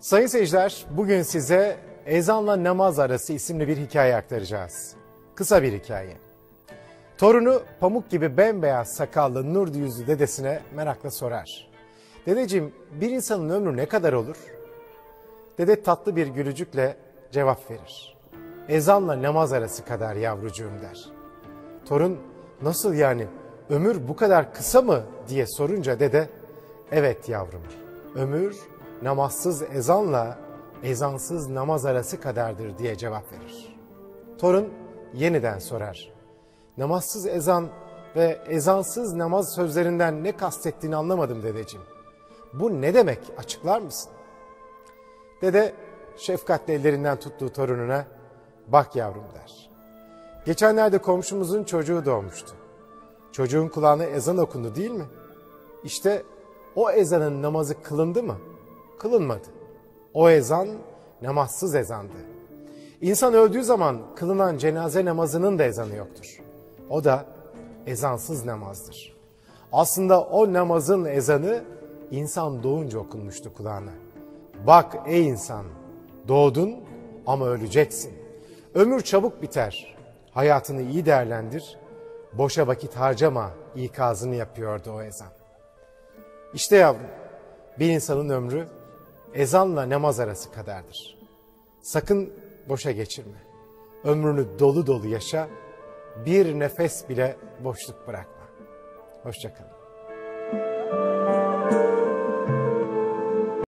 Sayın seyirciler, bugün size ezanla namaz arası isimli bir hikaye aktaracağız. Kısa bir hikaye. Torunu pamuk gibi bembeyaz sakallı nur yüzlü dedesine merakla sorar. Dedeciğim bir insanın ömrü ne kadar olur? Dede tatlı bir gülücükle cevap verir. Ezanla namaz arası kadar yavrucuğum der. Torun nasıl yani ömür bu kadar kısa mı diye sorunca dede evet yavrum ömür namazsız ezanla ezansız namaz arası kadardır diye cevap verir. Torun yeniden sorar. Namazsız ezan ve ezansız namaz sözlerinden ne kastettiğini anlamadım dedeciğim. Bu ne demek açıklar mısın? Dede şefkatle ellerinden tuttuğu torununa bak yavrum der. Geçenlerde komşumuzun çocuğu doğmuştu. Çocuğun kulağına ezan okundu değil mi? İşte o ezanın namazı kılındı mı? Kılınmadı. O ezan namazsız ezandı. İnsan öldüğü zaman kılınan cenaze namazının da ezanı yoktur. O da ezansız namazdır. Aslında o namazın ezanı insan doğunca okunmuştu kulağına. Bak ey insan, doğdun ama öleceksin. Ömür çabuk biter. Hayatını iyi değerlendir. Boşa vakit harcama ikazını yapıyordu o ezan. İşte yavrum, bir insanın ömrü ezanla namaz arası kadardır. Sakın boşa geçirme. Ömrünü dolu dolu yaşa, bir nefes bile boşluk bırakma. Hoşçakalın.